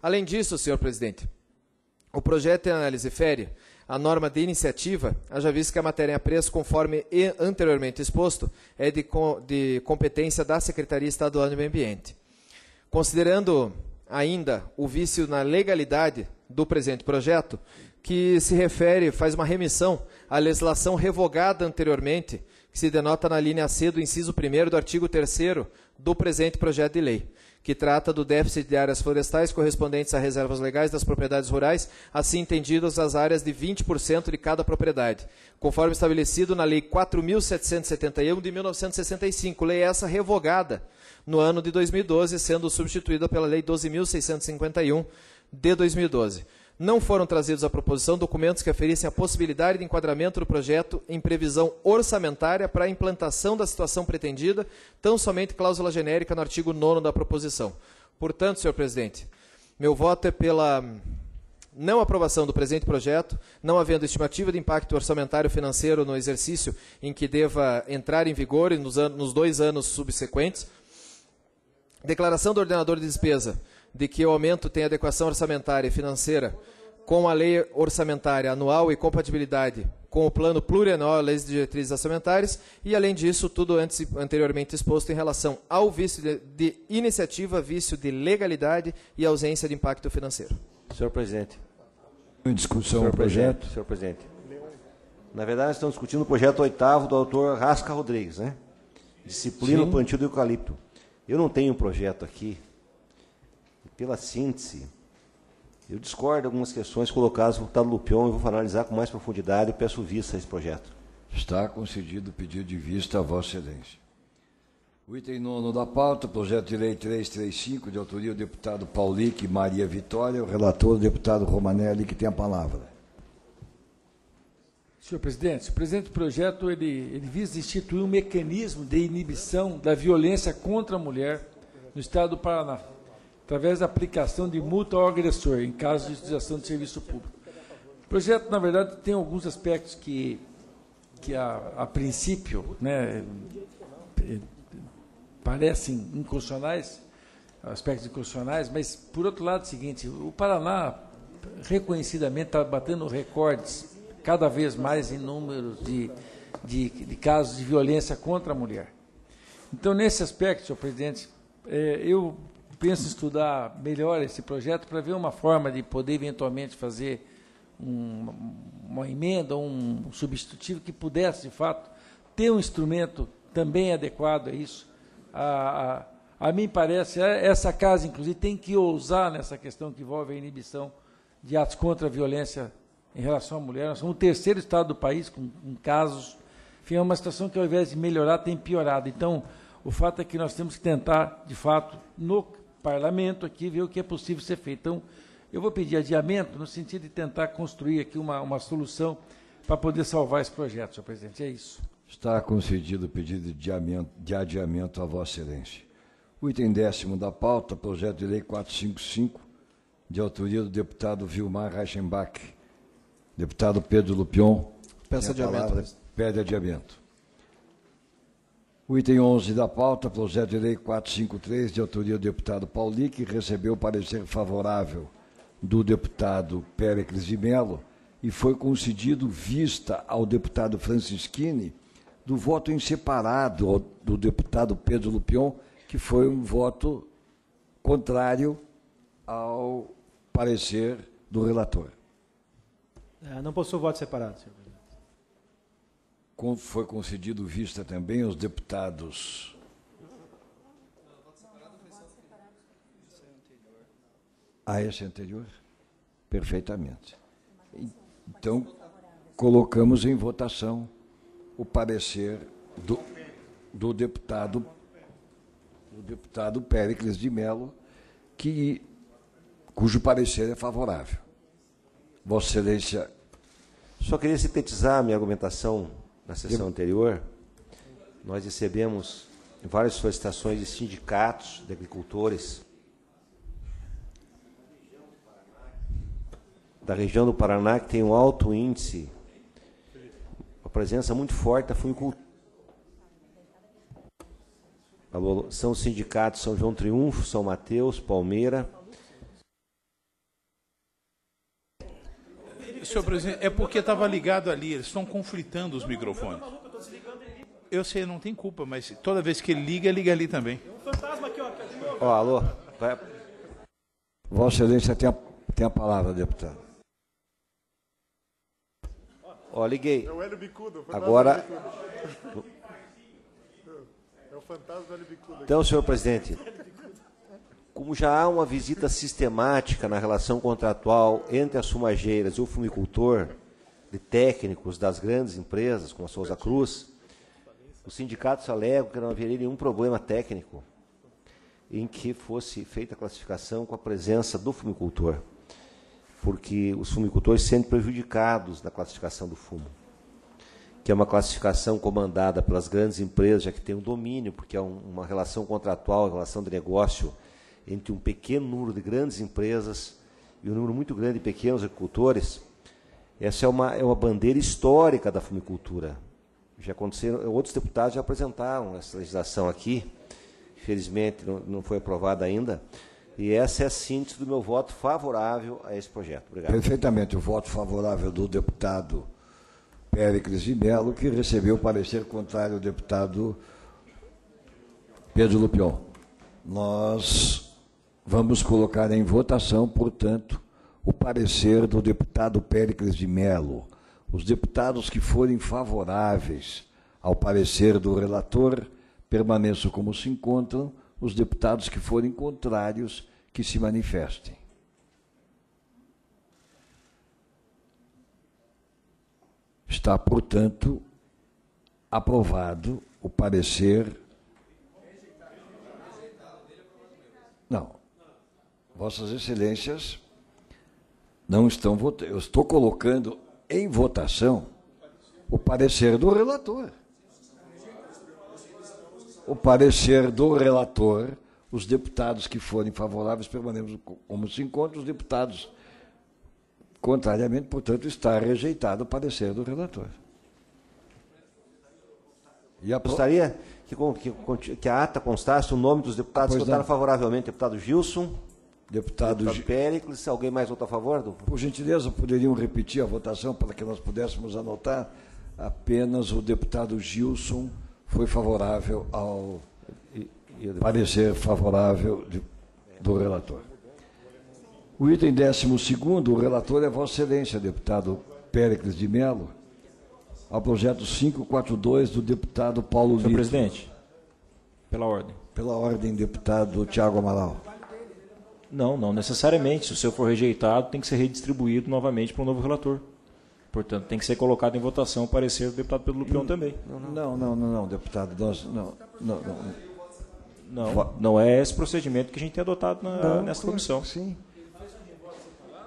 Além disso, senhor presidente, o projeto em análise fere a norma de iniciativa, haja visto que a matéria em apreço, conforme anteriormente exposto, é de, de competência da Secretaria Estadual do Meio Ambiente. Considerando ainda o vício na legalidade do presente projeto, que se refere, faz uma remissão à legislação revogada anteriormente, que se denota na linha C do inciso 1 do artigo 3 do presente projeto de lei, que trata do déficit de áreas florestais correspondentes a reservas legais das propriedades rurais, assim entendidas as áreas de 20% de cada propriedade, conforme estabelecido na Lei 4.771 de 1965, lei essa revogada no ano de 2012, sendo substituída pela Lei 12.651 de 2012. Não foram trazidos à proposição documentos que aferissem a possibilidade de enquadramento do projeto em previsão orçamentária para a implantação da situação pretendida, tão somente cláusula genérica no artigo 9 da proposição. Portanto, senhor presidente, meu voto é pela não aprovação do presente projeto, não havendo estimativa de impacto orçamentário financeiro no exercício em que deva entrar em vigor e nos, nos dois anos subsequentes, Declaração do ordenador de despesa de que o aumento tem adequação orçamentária e financeira com a lei orçamentária anual e compatibilidade com o plano plurianual, leis de diretrizes orçamentárias e, além disso, tudo antes, anteriormente exposto em relação ao vício de, de iniciativa, vício de legalidade e ausência de impacto financeiro. Senhor presidente. Em discussão senhor o projeto. Senhor presidente. Na verdade, estamos discutindo o projeto oitavo do autor Rasca Rodrigues, né? Disciplina Sim. o plantio do eucalipto. Eu não tenho um projeto aqui. Pela síntese, eu discordo de algumas questões colocadas pelo deputado Lupion e vou analisar com mais profundidade e peço vista a esse projeto. Está concedido o pedido de vista a Vossa Excelência. O item nono da pauta, projeto de lei 335, de autoria do deputado Paulique Maria Vitória, o relator, o deputado Romanelli, que tem a palavra. Senhor presidente, o presente projeto ele, ele visa instituir um mecanismo de inibição da violência contra a mulher no Estado do Paraná, através da aplicação de multa ao agressor em caso de utilização de serviço público. O projeto, na verdade, tem alguns aspectos que, que a, a princípio, né, parecem inconstitucionais, aspectos inconstitucionais, mas, por outro lado, é o seguinte, o Paraná reconhecidamente está batendo recordes cada vez mais em números de, de, de casos de violência contra a mulher. Então, nesse aspecto, senhor presidente, é, eu penso estudar melhor esse projeto para ver uma forma de poder eventualmente fazer um, uma emenda, um substitutivo que pudesse, de fato, ter um instrumento também adequado a isso. A, a, a mim parece, é, essa casa, inclusive, tem que ousar nessa questão que envolve a inibição de atos contra a violência em relação à mulher. Nós somos o terceiro estado do país com, com casos. Enfim, é uma situação que, ao invés de melhorar, tem piorado. Então, O fato é que nós temos que tentar, de fato, no parlamento aqui, ver o que é possível ser feito. Então, eu vou pedir adiamento no sentido de tentar construir aqui uma, uma solução para poder salvar esse projeto, senhor presidente. É isso. Está concedido o pedido de adiamento, de adiamento a Vossa Excelência. O item décimo da pauta, projeto de lei 455, de autoria do deputado Vilmar Reichenbach. Deputado Pedro Lupion. Peço tem a adiamento, palavra, presidente. Pede adiamento. O item 11 da pauta, projeto de lei 453, de autoria do deputado Pauli, que recebeu parecer favorável do deputado Péricles de Mello e foi concedido vista ao deputado Francisquini do voto em separado do deputado Pedro Lupion, que foi um voto contrário ao parecer do relator. É, não possui voto separado, senhor presidente. Foi concedido vista também aos deputados. A esse anterior? Perfeitamente. Então, colocamos em votação o parecer do, do deputado do deputado Péricles de Mello, que, cujo parecer é favorável. Vossa Excelência Só queria sintetizar a minha argumentação na sessão Eu- anterior. Nós recebemos várias solicitações de sindicatos de agricultores da região do Paraná que tem um alto índice, uma presença muito forte da alô. São os sindicatos São João Triunfo, São Mateus, Palmeira, Senhor presidente, é porque estava ligado ali, eles estão conflitando os microfones. Eu sei, não tem culpa, mas toda vez que ele liga, liga ali também. Ó, alô, vai, Vossa Excelência tem a, tem a palavra, deputado. ó, liguei. É o Hélio Bicudo. o fantasma Agora. É o fantasma do Hélio Bicudo. Então, senhor presidente, como já há uma visita sistemática na relação contratual entre as fumageiras e o fumicultor, de técnicos das grandes empresas, como a Souza Cruz, os sindicatos alegam que não haveria nenhum problema técnico em que fosse feita a classificação com a presença do fumicultor, porque os fumicultores se sentem prejudicados na classificação do fumo que é uma classificação comandada pelas grandes empresas, já que tem um domínio, porque é um- uma relação contratual, relação de negócio entre um pequeno número de grandes empresas e um número muito grande de pequenos agricultores. Essa é uma, é uma bandeira histórica da fumicultura. Já aconteceram, outros deputados já apresentaram essa legislação aqui, infelizmente não, não foi aprovada ainda, e essa é a síntese do meu voto favorável a esse projeto. Obrigado. Perfeitamente, o voto favorável do deputado Péricles de Mello, que recebeu parecer contrário do deputado Pedro Lupion. Nós vamos colocar em votação, portanto, o parecer do deputado Péricles de Mello. Os deputados que forem favoráveis ao parecer do relator permaneçam como se encontram, os deputados que forem contrários que se manifestem. Está, portanto, aprovado o parecer. Não. Vossas Excelências não estão votando. Eu estou colocando em votação o parecer do relator. O parecer do relator, os deputados que forem favoráveis permanecem como se encontram, os deputados Contrariamente, portanto, está rejeitado o parecer do relator. E a pro- Gostaria que, que que a ata constasse o nome dos deputados Pois que votaram não. favoravelmente. Deputado Gilson, deputado, deputado Péricles, alguém mais vota a favor? Do... por gentileza, poderiam repetir a votação para que nós pudéssemos anotar? Apenas o deputado Gilson foi favorável ao E, e o parecer favorável de- do relator. O item 12, o relator é Vossa Excelência, deputado Péricles de Mello, ao projeto 542 do deputado Paulo Senhor Lito. presidente, pela ordem. Pela ordem, deputado Tiago Amaral. Não, não necessariamente. Se o seu for rejeitado, tem que ser redistribuído novamente para o novo relator. Portanto, tem que ser colocado em votação o parecer do deputado Pedro Lupião também. Não, não, não, não, deputado. Nós, não, não, não. Não, não é esse procedimento que a gente tem adotado na, Não, nessa comissão. Sim.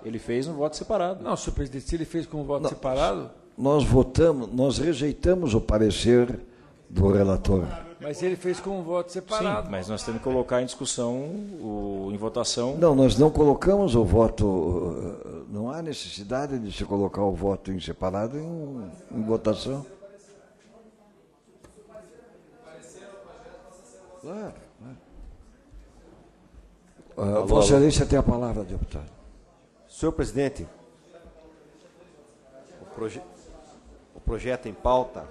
Ele fez um voto separado. Não, senhor presidente, se ele fez com voto Não. separado, Nós votamos, nós rejeitamos o parecer do relator. Mas ele fez com um voto separado. Sim, mas nós temos que colocar em discussão, o, em votação. Não, nós não colocamos o voto. Não há necessidade de se colocar o voto em separado em, em votação. Claro. claro. Uh, Vossa. Excelência tem a palavra, deputado. Senhor presidente, o, proje- o projeto em pauta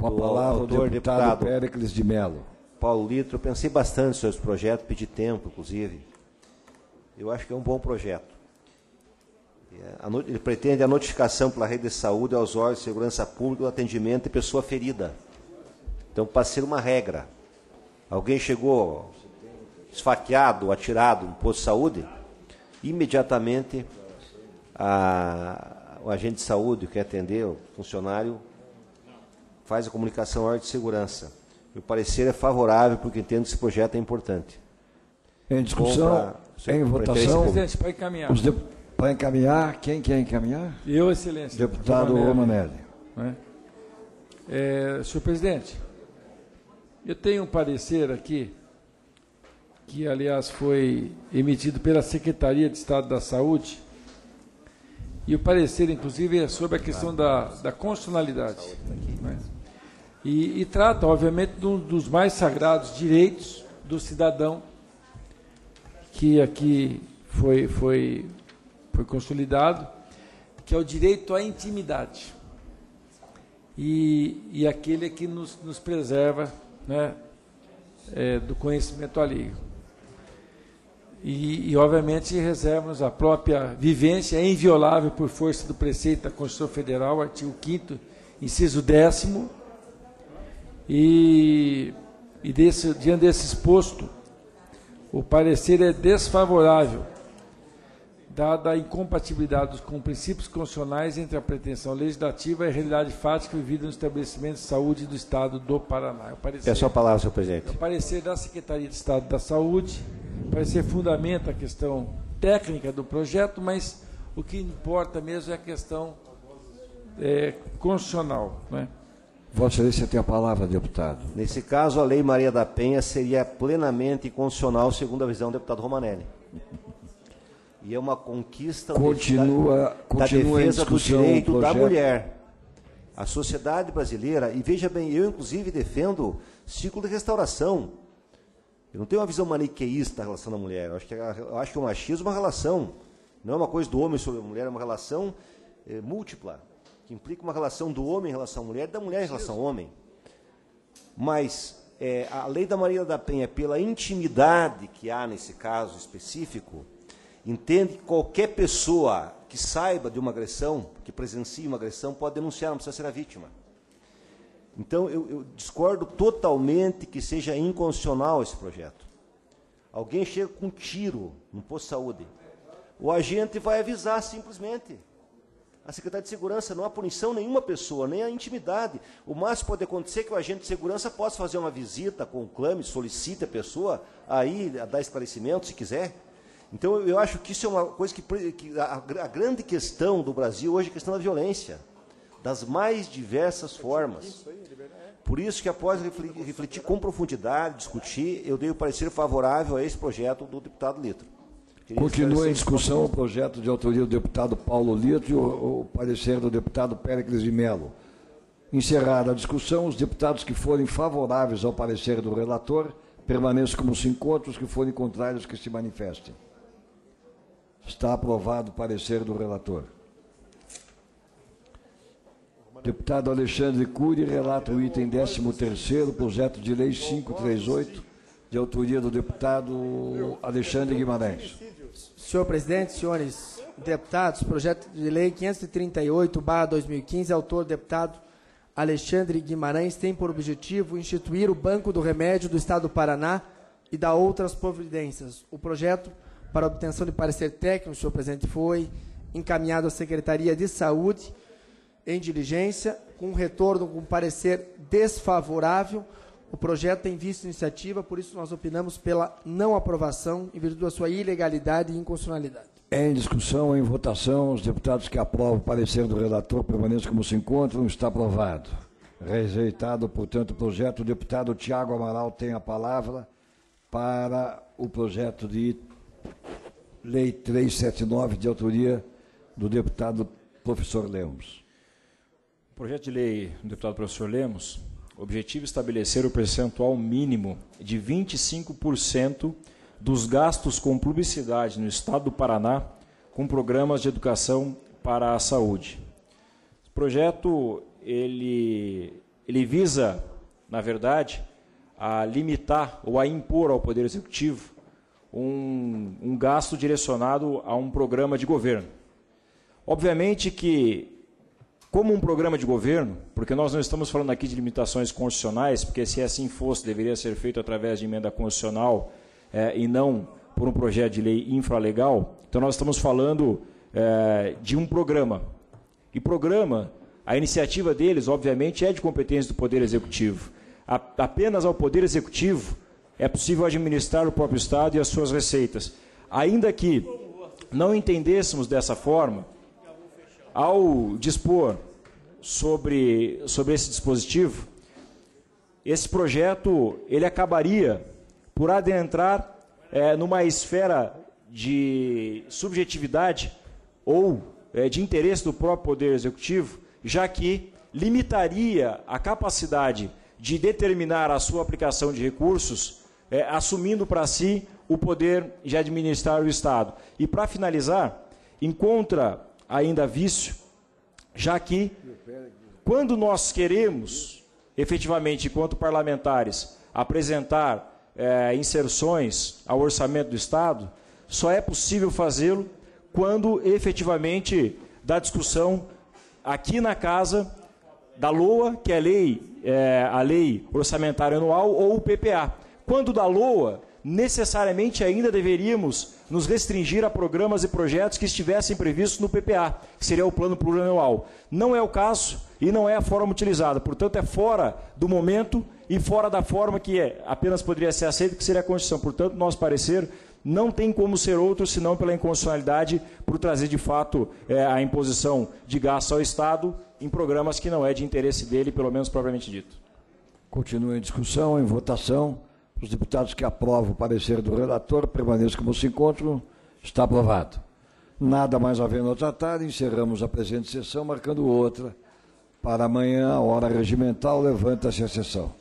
Com a Do palavra, o autor, deputado, deputado. Péricles de Mello. Paulo Litro, eu pensei bastante sobre esse projeto, pedi tempo, inclusive. Eu acho que é um bom projeto. É, Ele pretende a notificação pela rede de saúde aos órgãos de segurança pública do atendimento de pessoa ferida. Então, para ser uma regra. Alguém chegou esfaqueado, atirado no posto de saúde, imediatamente a- o agente de saúde que atender, o funcionário, faz a comunicação à órgão de segurança. O parecer é favorável, porque entendo que esse projeto é importante. Em discussão, pra- em votação. Presidente, para encaminhar. De- Para encaminhar, quem quer encaminhar? Eu, excelência. Deputado Romanelli. né? É, senhor presidente, eu tenho um parecer aqui, que aliás foi emitido pela Secretaria de Estado da Saúde, e o parecer, inclusive, é sobre a questão da, da constitucionalidade. né? E, e trata, obviamente, de um dos mais sagrados direitos do cidadão, que aqui foi, foi, foi consolidado, que é o direito à intimidade e, e aquele que nos, nos preserva né, é, do conhecimento alheio. E, e, obviamente, reserva-nos a própria vivência é inviolável por força do preceito da Constituição Federal, artigo 5 inciso 10 e, e desse, diante desse exposto, o parecer é desfavorável dada a incompatibilidade com princípios constitucionais entre a pretensão legislativa e a realidade fática vivida no estabelecimento de saúde do Estado do Paraná. É o parecer, Peço a palavra, senhor é presidente. o parecer da Secretaria de Estado da Saúde, o parecer fundamenta a questão técnica do projeto, mas o que importa mesmo é a questão é, constitucional. Né? Vossa Excelência tem a palavra, deputado. Nesse caso, a Lei Maria da Penha seria plenamente inconstitucional, segundo a visão do deputado Romanelli. E é uma conquista Continua- da, da continua defesa do direito da projeto. mulher. A sociedade brasileira, e veja bem, eu inclusive defendo ciclo de restauração. Eu não tenho uma visão maniqueísta da relação da mulher. Eu acho que, a- eu acho que o machismo é uma relação. Não é uma coisa do homem sobre a mulher, é uma relação eh, múltipla, que implica uma relação do homem em relação à mulher e da mulher em relação ao homem. Mas eh, a lei da Maria da Penha, pela intimidade que há nesse caso específico, entende que qualquer pessoa que saiba de uma agressão, que presencie uma agressão, pode denunciar, não precisa ser a vítima. Então, eu, eu discordo totalmente que seja inconstitucional esse projeto. Alguém chega com um tiro no posto de saúde. O agente vai avisar simplesmente. A Secretaria de Segurança não há punição nenhuma pessoa, nem a intimidade. O máximo pode acontecer é que o agente de segurança possa fazer uma visita, conclame, solicite a pessoa, aí dar esclarecimento, se quiser. Então, eu- acho que isso é uma coisa que, que a, a grande questão do Brasil hoje é a questão da violência, das mais diversas formas. Por isso que após refletir, refletir com profundidade, discutir, eu dei o parecer favorável a esse projeto do deputado Litro. Continua em discussão o projeto de autoria do deputado Paulo Lito e o, o parecer do deputado Péricles de Mello. Encerrada a discussão, os deputados que forem favoráveis ao parecer do relator permaneçam como se encontram, os que forem contrários que se manifestem. Está aprovado o parecer do relator. Deputado Alexandre Cury relata o item 13º, projeto de lei 538, de autoria do deputado Alexandre Guimarães. Senhor presidente, senhores deputados, projeto de lei 538/2015, autor deputado Alexandre Guimarães, tem por objetivo instituir o Banco do Remédio do Estado do Paraná e dar outras providências. O projeto para obtenção de parecer técnico, senhor presidente, foi encaminhado à Secretaria de Saúde em diligência, com retorno com parecer desfavorável. O projeto tem visto iniciativa, por isso nós opinamos pela não aprovação, em virtude da sua ilegalidade e inconstitucionalidade. Em discussão, em votação, os deputados que aprovam o parecer do relator permaneçam como se encontram. Está aprovado. Rejeitado, portanto, o projeto. O deputado Tiago Amaral tem a palavra para o projeto de lei 379, de autoria do deputado professor Lemos. O projeto de lei do deputado professor Lemos objetivo estabelecer o percentual mínimo de 25% dos gastos com publicidade no estado do Paraná com programas de educação para a saúde. O projeto ele, ele visa, na verdade, a limitar ou a impor ao Poder Executivo um, um gasto direcionado a um programa de governo. Obviamente que como um programa de governo, porque nós não estamos falando aqui de limitações constitucionais, porque se assim fosse, deveria ser feito através de emenda constitucional é, e não por um projeto de lei infralegal. Então, nós estamos falando é, de um programa. E programa, a iniciativa deles, obviamente, é de competência do Poder Executivo. A, apenas ao Poder Executivo é possível administrar o próprio Estado e as suas receitas. Ainda que não entendêssemos dessa forma, ao dispor sobre, sobre esse dispositivo, esse projeto ele acabaria por adentrar é, numa esfera de subjetividade ou é, de interesse do próprio Poder Executivo, já que limitaria a capacidade de determinar a sua aplicação de recursos, é, assumindo para si o poder de administrar o Estado. E para finalizar, encontra ainda vício, já que quando nós queremos, efetivamente, enquanto parlamentares, apresentar é, inserções ao orçamento do Estado, só é possível fazê-lo quando efetivamente da discussão aqui na casa da LOA, que é a lei, é, a lei orçamentária anual, ou o PPA. Quando da LOA, necessariamente ainda deveríamos nos restringir a programas e projetos que estivessem previstos no PPA, que seria o plano plurianual. Não é o caso e não é a forma utilizada. Portanto, é fora do momento e fora da forma que é, apenas poderia ser aceita, que seria a Constituição. Portanto, nosso parecer não tem como ser outro senão pela inconstitucionalidade, por trazer de fato é, a imposição de gasto ao Estado em programas que não é de interesse dele, pelo menos propriamente dito. Continua em discussão, em votação. Os deputados que aprovam o parecer do relator permaneçam como se encontram. Está aprovado. Nada mais havendo a tratar, encerramos a presente sessão, marcando outra para amanhã, a hora regimental. Levanta-se a sessão.